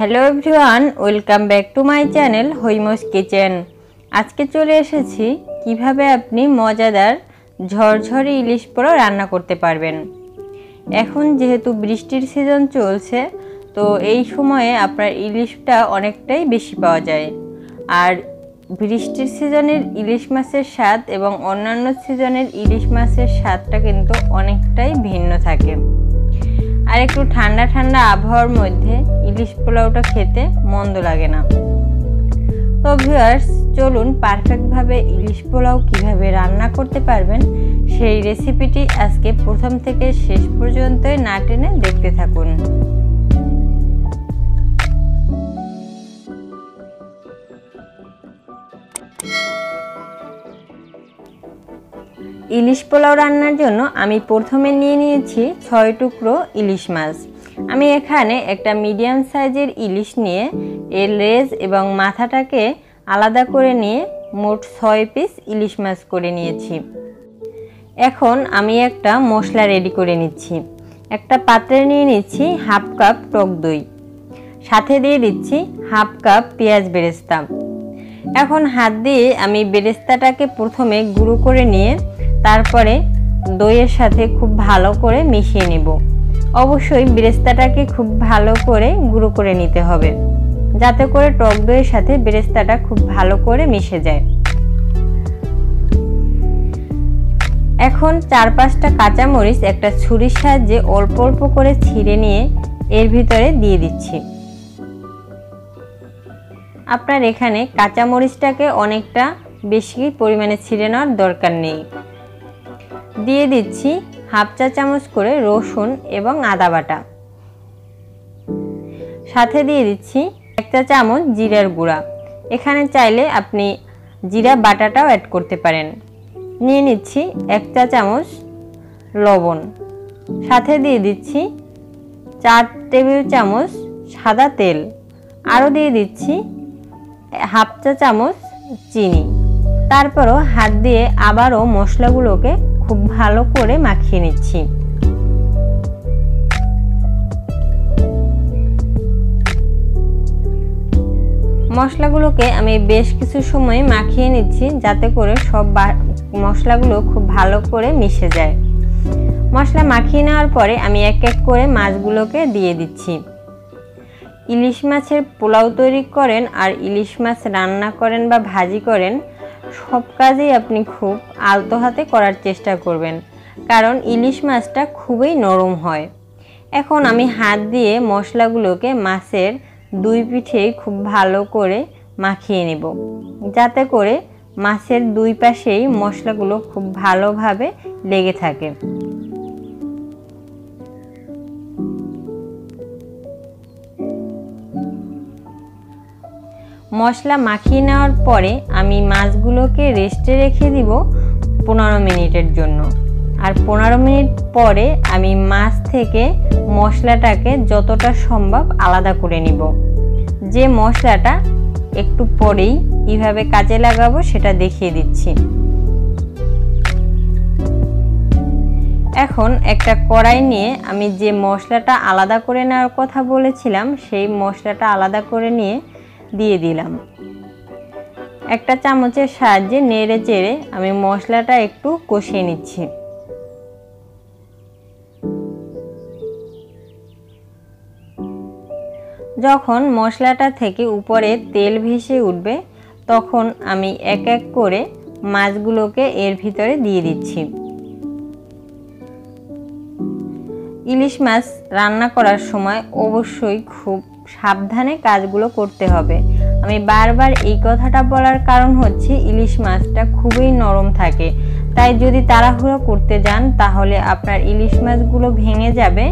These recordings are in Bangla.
Hello everyone welcome back to my channel Haima's kitchen আজকে চলে এসেছি কীভাবে আপনি মজাদার ঝরঝরে ইলিশ পোড়া রান্না করতে পারবেন। এখন যেহেতু বৃষ্টির সিজন চলছে, তো এই সময়ে আপনার ইলিশটা অনেকটাই বেশি পাওয়া যায়। আর বৃষ্টির সিজনের ইলিশ মাছের স্বাদ এবং অন্যান্য সিজনের ইলিশ মাছের স্বাদটা কিন্তু অনেকটাই আর একটু ঠান্ডা ঠান্ডা আবহাওয়ার মধ্যে ইলিশ পোলাওটা খেতে মন্দ লাগে না। তো ভিউয়ার্স চলুন পারফেক্টভাবে ইলিশ পোলাও কীভাবে রান্না করতে পারবেন সেই রেসিপিটি আজকে প্রথম থেকে শেষ পর্যন্তই না টেনে দেখতে থাকুন। ইলিশ পোলাও রান্নার জন্য আমি প্রথমে নিয়ে নিয়েছি ছয় টুকরো ইলিশ মাছ। আমি এখানে একটা মিডিয়াম সাইজের ইলিশ নিয়ে এর লেজ এবং মাথাটাকে আলাদা করে নিয়ে মোট ছয় পিস ইলিশ মাছ করে নিয়েছি। এখন আমি একটা মশলা রেডি করে নিচ্ছি। একটা পাত্রে নিয়ে নিচ্ছি হাফ কাপ টক দই। সাথে দিয়ে দিচ্ছি হাফ কাপ পেঁয়াজ বেরেস্তা। এখন হাত দিয়ে আমি বেরেস্তাটাকে প্রথমে গুঁড়ো করে নিয়ে তারপরে দইয়ের সাথে খুব ভালো করে মিশিয়ে নেব। অবশ্যই বেরেস্তাটাকে খুব ভালো করে গুঁড়ো করে নিতে হবে, যাতে করে টক দইয়ের সাথে বেরেস্তাটা খুব ভালো করে মিশে যায়। এখন চার পাঁচটা কাঁচামরিচ একটা ছুরির সাহায্যে অল্প অল্প করে ছিঁড়ে নিয়ে এর ভিতরে দিয়ে দিচ্ছি। আপনার এখানে কাঁচামরিচটাকে অনেকটা বেশি পরিমাণে ছিঁড়ে নেওয়ার দরকার নেই। দিয়ে দিচ্ছি হাফ চা চামচ করে রসুন এবং আদা বাটা। সাথে দিয়ে দিচ্ছি এক চা চামচ জিরার গুঁড়া। এখানে চাইলে আপনি জিরা বাটাটাও অ্যাড করতে পারেন। নিয়ে নিচ্ছি এক চা চামচ লবণ। সাথে দিয়ে দিচ্ছি চার টেবিল চামচ সাদা তেল। আরও দিয়ে দিচ্ছি হাফ চা চামচ চিনি। তারপরও হাত দিয়ে আবারও মশলাগুলোকে খুব ভালো করে মাখিয়ে নিচ্ছি। মশলাগুলোকে আমি বেশ কিছু সময় মাখিয়ে নিচ্ছি যাতে করে সব মশলাগুলো খুব ভালো করে মিশে যায়। মশলা মাখিয়ে নেওয়ার পরে আমি এক এক করে মাছগুলোকে দিয়ে দিচ্ছি। ইলিশ মাছের পোলাও তৈরি করেন আর ইলিশ মাছ রান্না করেন বা ভাজি করেন সব কাজেই আপনি খুব আলতো হাতে করার চেষ্টা করবেন, কারণ ইলিশ মাছটা খুবই নরম হয়। এখন আমি হাত দিয়ে মশলাগুলোকে মাছের দুই পিঠে খুব ভালো করে মাখিয়ে নেব, যাতে করে মাছের দুই পাশেই মশলাগুলো খুব ভালোভাবে লেগে থাকে। মশলা মাখিয়ে নেওয়ার পরে আমি মাছগুলোকে রেস্টে রেখে দিব পনেরো মিনিটের জন্য। আর পনেরো মিনিট পরে আমি মাছ থেকে মশলাটাকে যতটা সম্ভব আলাদা করে নিব। যে মশলাটা একটু পরেই কীভাবে কাজে লাগাবো সেটা দেখিয়ে দিচ্ছি। এখন একটা কড়াই নিয়ে আমি যে মশলাটা আলাদা করে নেওয়ার কথা বলেছিলাম, সেই মশলাটা আলাদা করে নিয়ে দিয়ে দিলাম। একটা চামচের সাহায্যে নেড়ে চেড়ে আমি মশলাটা একটু কষিয়ে নিচ্ছি। যখন মশলাটা থেকে উপরে তেল ভেসে উঠবে, তখন আমি এক এক করে মাছগুলোকে এর ভিতরে দিয়ে দিচ্ছি। ইলিশ মাছ রান্না করার সময় অবশ্যই খুব সাবধানে কাজগুলো করতে হবে। আমি বারবার এই কথাটা বলার কারণ হচ্ছে ইলিশ মাছটা খুবই নরম থাকে। তাই যদি তাড়াহুড়ো করতে যান, তাহলে আপনার ইলিশ মাছগুলো ভেঙে যাবে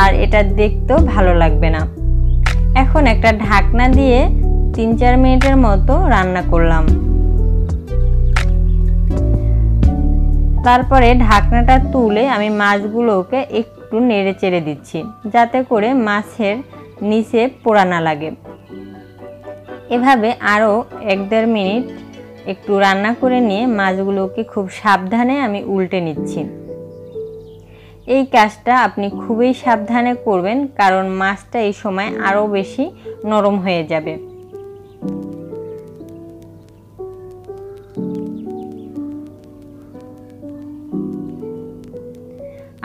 আর এটা দেখতেও ভালো লাগবে না। এখন একটা ঢাকনা দিয়ে তিন চার মিনিটের মতো রান্না করলাম। তারপরে ঢাকনাটা তুলে আমি মাছগুলোকে একটু নেড়ে চেড়ে দিচ্ছি। যাতে করে মাছের নিচে পোড়া না লাগে। এভাবে আরও এক দেড় মিনিট একটু রান্না করে নিয়ে মাছগুলোকে খুব সাবধানে আমি উল্টে নিচ্ছি। এই কাজটা আপনি খুবই সাবধানে করবেন, কারণ মাছটা এই সময় আরও বেশি নরম হয়ে যাবে।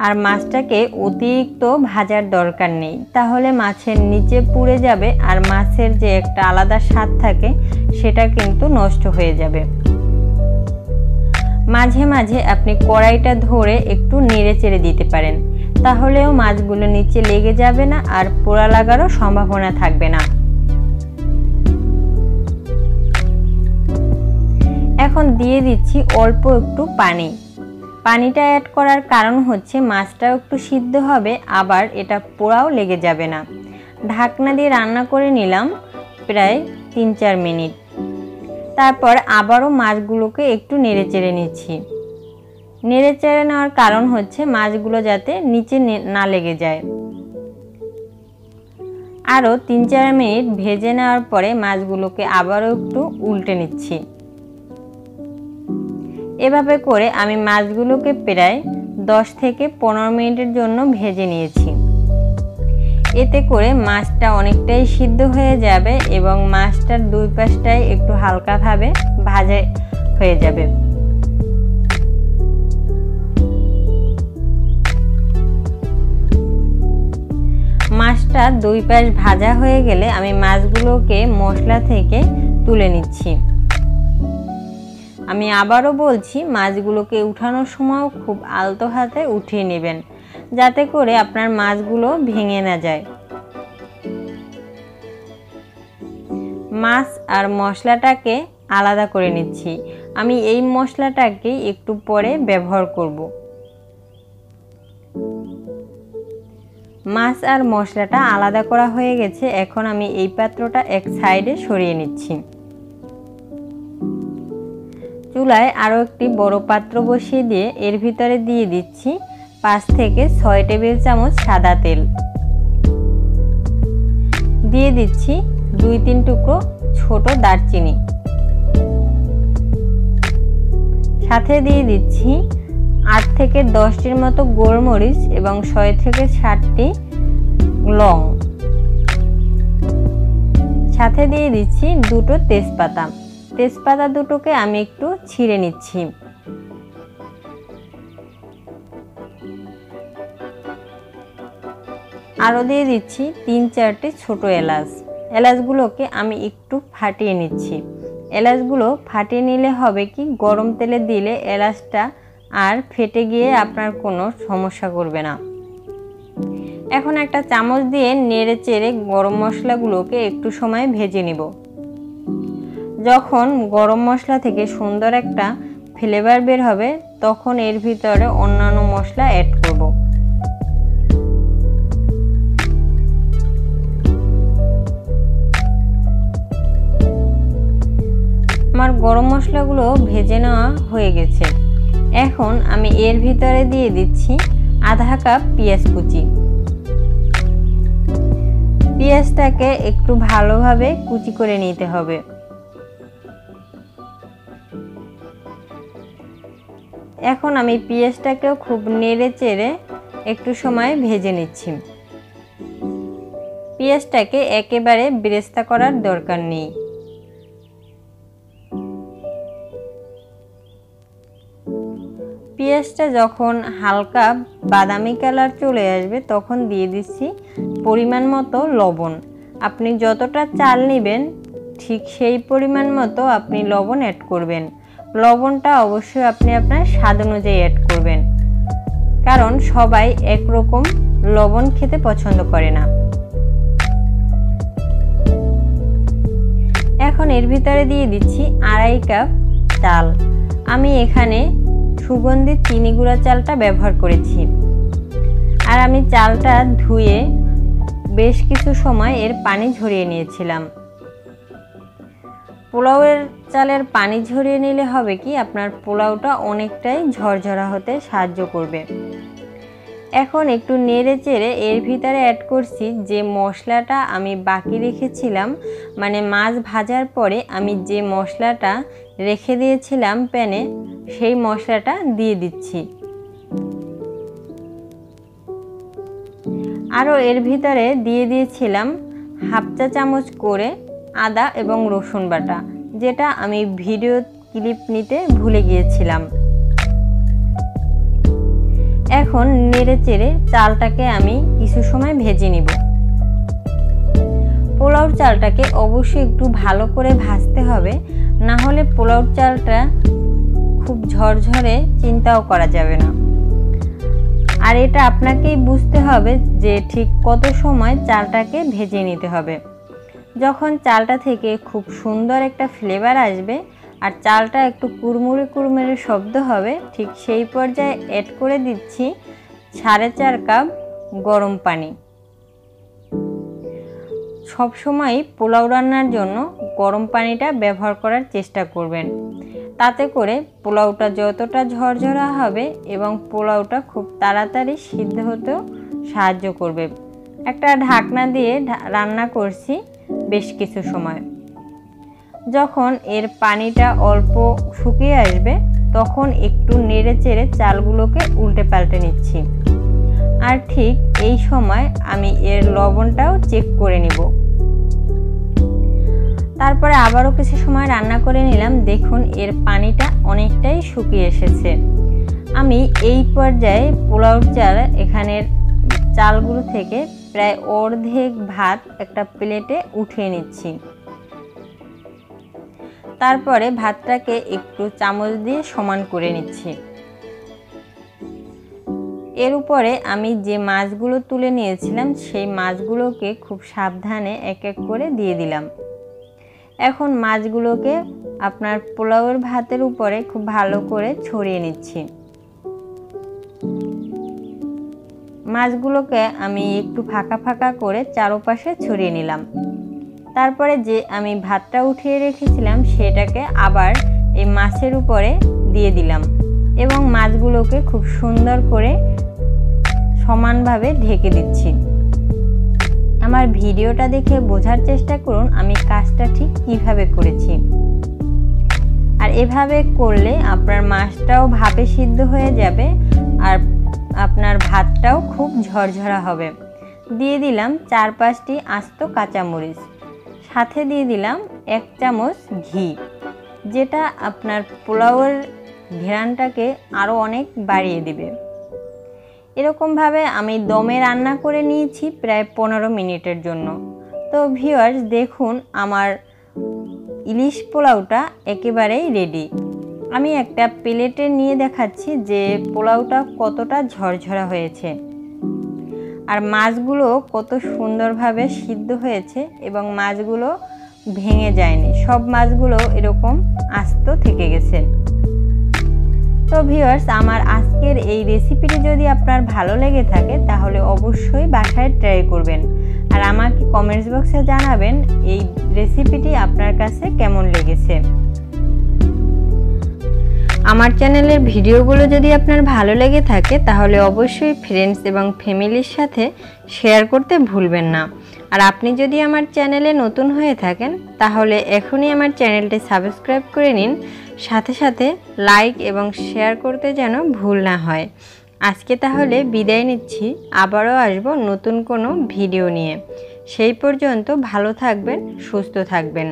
আর মাছটাকে অতিরিক্ত ভাজার দরকার নেই। তাহলে মাছের নিচে পুড়ে যাবে আর মাছের যে একটা আলাদা স্বাদ থাকে, সেটা কিন্তু নষ্ট হয়ে যাবে। মাঝে মাঝে আপনি কড়াইটা ধরে একটু নেড়ে চেড়ে দিতে পারেন। তাহলেও মাছগুলো নিচে লেগে যাবে না আর পোড়া লাগারও সম্ভাবনা থাকবে না। এখন দিয়ে দিচ্ছি অল্প একটু পানি। পানিটা অ্যাড করার কারণ হচ্ছে মাছটাও একটু সিদ্ধ হবে, আবার এটা পোড়াও লেগে যাবে না। ঢাকনা দিয়ে রান্না করে নিলাম প্রায় তিন চার মিনিট। তারপর আবারও মাছগুলোকে একটু নেড়ে চেড়ে নিচ্ছি। নেড়ে চেড়ে নেওয়ার কারণ হচ্ছে মাছগুলো যাতে নিচে না লেগে যায়। আরও তিন চার মিনিট ভেজে নেওয়ার পরে মাছগুলোকে আবারও একটু উল্টে নিচ্ছি। এভাবে করে আমি মাছগুলোকে প্রায় দশ থেকে পনেরো মিনিটের জন্য ভেজে নিয়েছি। এতে করে মাছটা অনেকটাই সিদ্ধ হয়ে যাবে এবং মাছটার দুই পাশটাই একটু হালকাভাবে ভাজা হয়ে যাবে। মাছটা দুই পাশ ভাজা হয়ে গেলে আমি মাছগুলোকে মশলা থেকে তুলে নিচ্ছি। আমি আবারও বলছি, মাছগুলোকে উঠানোর সময় খুব আলতো হাতে উঠিয়ে নেবেন, যাতে করে আপনার মাছগুলো ভেঙে না যায়। মাছ আর মশলাটাকে আলাদা করে নিচ্ছি। আমি এই মশলাটাকে একটু পরে ব্যবহার করব। মাছ আর মশলাটা আলাদা করা হয়ে গেছে, এখন আমি এই পাত্রটা এক সাইডে সরিয়ে নিচ্ছি। চুলায় আরও একটি বড় পাত্র বসিয়ে দিয়ে এর ভিতরে দিয়ে দিচ্ছি পাঁচ থেকে ছয় টেবিল চামচ সাদা তেল। দিয়ে দিচ্ছি দুই তিন টুকরো ছোট দারচিনি। সাথে দিয়ে দিচ্ছি আট থেকে দশটির মতো গোলমরিচ এবং ছয় থেকে ষাটটি লং। সাথে দিয়ে দিচ্ছি দুটো তেজপাতা। তেজপাতা দুটোকে আমি একটু ছিঁড়ে নিচ্ছি। আরও দিয়ে দিচ্ছি তিন চারটি ছোট এলাচ। এলাচগুলোকে আমি একটু ফাটিয়ে নিচ্ছি। এলাচগুলো ফাটিয়ে নিলে হবে কি, গরম তেলে দিলে এলাচটা আর ফেটে গিয়ে আপনার কোনো সমস্যা করবে না। এখন একটা চামচ দিয়ে নেড়ে চেড়ে গরম মশলাগুলোকে একটু সময় ভেজে নিব। যখন গরম মশলা থেকে সুন্দর একটা ফ্লেভার বের হবে, তখন এর ভিতরে অন্যান্য মশলা অ্যাড করব। আমার গরম মশলাগুলো ভেজে নেওয়া হয়ে গেছে। এখন আমি এর ভিতরে দিয়ে দিচ্ছি আধা কাপ পেঁয়াজ কুচি। পেঁয়াজটাকে একটু ভালোভাবে কুচি করে নিতে হবে। এখন আমি পেঁয়াজটাকেও খুব নেড়ে চেড়ে একটু সময় ভেজে নিচ্ছি। পেঁয়াজটাকে একেবারে বেরেস্তা করার দরকার নেই। পেঁয়াজটা যখন হালকা বাদামি কালার চলে আসবে, তখন দিয়ে দিচ্ছি পরিমাণ মতো লবণ। আপনি যতটা চাল নেবেন, ঠিক সেই পরিমাণ মতো আপনি লবণ অ্যাড করবেন। লবণটা অবশ্যই আপনি আপনার স্বাদ অনুযায়ী অ্যাড করবেন। কারণ সবাই একরকম লবণ খেতে পছন্দ করে না। এখন এর ভিতরে দিয়ে দিচ্ছি আড়াই কাপ চাল। আমি এখানে সুগন্ধি চিনি গুঁড়া চালটা ব্যবহার করেছি। আর আমি চালটা ধুয়ে বেশ কিছু সময় এর পানি ঝরিয়ে নিয়েছিলাম। পোলাওয়ের চালের পানি ঝরিয়ে নিলে হবে কি, আপনার পোলাওটা অনেকটাই ঝরঝরা হতে সাহায্য করবে। এখন একটু নেড়ে চেড়ে এর ভিতরে অ্যাড করছি যে মশলাটা আমি বাকি রেখেছিলাম মানে মাছ ভাজার পরে আমি যে মশলাটা রেখে দিয়েছিলাম প্যানে, সেই মশলাটা দিয়ে দিচ্ছি। আরও এর ভিতরে দিয়ে দিয়েছিলাম হাফ চা চামচ করে আদা এবং রসুন বাটা, যেটা আমি ভিডিও ক্লিপ নিতে ভুলে গিয়েছিলাম। এখন নেড়ে চেড়ে চালটাকে আমি কিছু সময় ভেজে নিব। পোলাওর চালটাকে অবশ্যই একটু ভালো করে ভাজতে হবে, না হলে পোলাওর চালটা খুব ঝরঝরে চিন্তাও করা যাবে না। আর এটা আপনাকেই বুঝতে হবে যে ঠিক কত সময় চালটাকে ভেজে নিতে হবে। যখন চালটা থেকে খুব সুন্দর একটা ফ্লেভার আসবে আর চালটা একটু কুড়মুড়ে কুড়মুড়ে শব্দ হবে, ঠিক সেই পর্যায়ে অ্যাড করে দিচ্ছি সাড়ে চার কাপ গরম পানি। সবসময় পোলাও রান্নার জন্য গরম পানিটা ব্যবহার করার চেষ্টা করবেন। তাতে করে পোলাওটা যতটা ঝরঝরা হবে এবং পোলাওটা খুব তাড়াতাড়ি সিদ্ধ হতেও সাহায্য করবে। একটা ঢাকনা দিয়ে রান্না করছি। বেশ কিছু সময়। যখন এর পানিটা অল্প শুকিয়ে আসবে, তখন একটু নেড়ে চেড়ে চালগুলোকে উল্টে পাল্টে নিচ্ছি। আর ঠিক এই সময় আমি এর লবণটাও চেক করে নিব। তারপরে আবারও কিছু সময় রান্না করে নিলাম। দেখুন, এর পানিটা অনেকটাই শুকিয়ে এসেছে। আমি এই পর্যায়ে পোলাও চাল এখানের চালগুলো থেকে প্রায় অর্ধেক ভাত একটা প্লেটে উঠিয়ে নিচ্ছি। তারপরে ভাতটাকে একটু চামচ দিয়ে সমান করে নিচ্ছি। এর উপরে আমি যে মাছগুলো তুলে নিয়েছিলাম, সেই মাছগুলোকে খুব সাবধানে এক এক করে দিয়ে দিলাম। এখন মাছগুলোকে আপনার পোলাওয়ের ভাতের উপরে খুব ভালো করে ছড়িয়ে নিচ্ছি। মাছগুলোকে আমি একটু ফাঁকা ফাঁকা করে চারোপাশে ছড়িয়ে নিলাম। তারপরে যে আমি ভাতটা উঠিয়ে রেখেছিলাম, সেটাকে আবার এই মাছের উপরে দিয়ে দিলাম এবং মাছগুলোকে খুব সুন্দর করে সমানভাবে ঢেকে দিচ্ছি। আমার ভিডিওটা দেখে বোঝার চেষ্টা করুন আমি কাজটা ঠিক কীভাবে করেছি। আর এভাবে করলে আপনার মাছটাও ভাপে সিদ্ধ হয়ে যাবে, আর আপনার ভাতটাও খুব ঝরঝরা হবে। দিয়ে দিলাম চার পাঁচটি আস্ত কাঁচামরিচ। সাথে দিয়ে দিলাম এক চামচ ঘি। যেটা আপনার পোলাওয়ের ঘেরানটাকে আরও অনেক বাড়িয়ে দিবে। এরকমভাবে আমি দমে রান্না করে নিয়েছি প্রায় পনেরো মিনিটের জন্য। তো ভিউয়ার্স দেখুন আমার ইলিশ পোলাওটা একেবারেই রেডি আমি একটা প্লেটে নিয়ে দেখাচ্ছি যে পোলাওটা কতটা ঝরঝরা হয়েছে। আর মাছগুলো কত সুন্দরভাবে সিদ্ধ হয়েছে এবং মাছগুলো ভেঙে যায়নি। সব মাছগুলো এরকম আস্ত থেকে গেছে। তো ভিউয়ার্স, আমার আজকের এই রেসিপিটি যদি আপনার ভালো লেগে থাকে, তাহলে অবশ্যই বাসায় ট্রাই করবেন। আর আমাকে কমেন্টস বক্সে জানাবেন এই রেসিপিটি আপনার কাছে কেমন লেগেছে। আমার চ্যানেলের ভিডিওগুলো যদি আপনার ভালো লেগে থাকে, তাহলে অবশ্যই ফ্রেন্ডস এবং ফ্যামিলির সাথে শেয়ার করতে ভুলবেন না। আর আপনি যদি আমার চ্যানেলে নতুন হয়ে থাকেন, তাহলে এখনই আমার চ্যানেলটি সাবস্ক্রাইব করে নিন। সাথে সাথে লাইক এবং শেয়ার করতে যেন ভুল না হয়। আজকে তাহলে বিদায় নিচ্ছি। আবারও আসব নতুন কোনো ভিডিও নিয়ে। সেই পর্যন্ত ভালো থাকবেন, সুস্থ থাকবেন।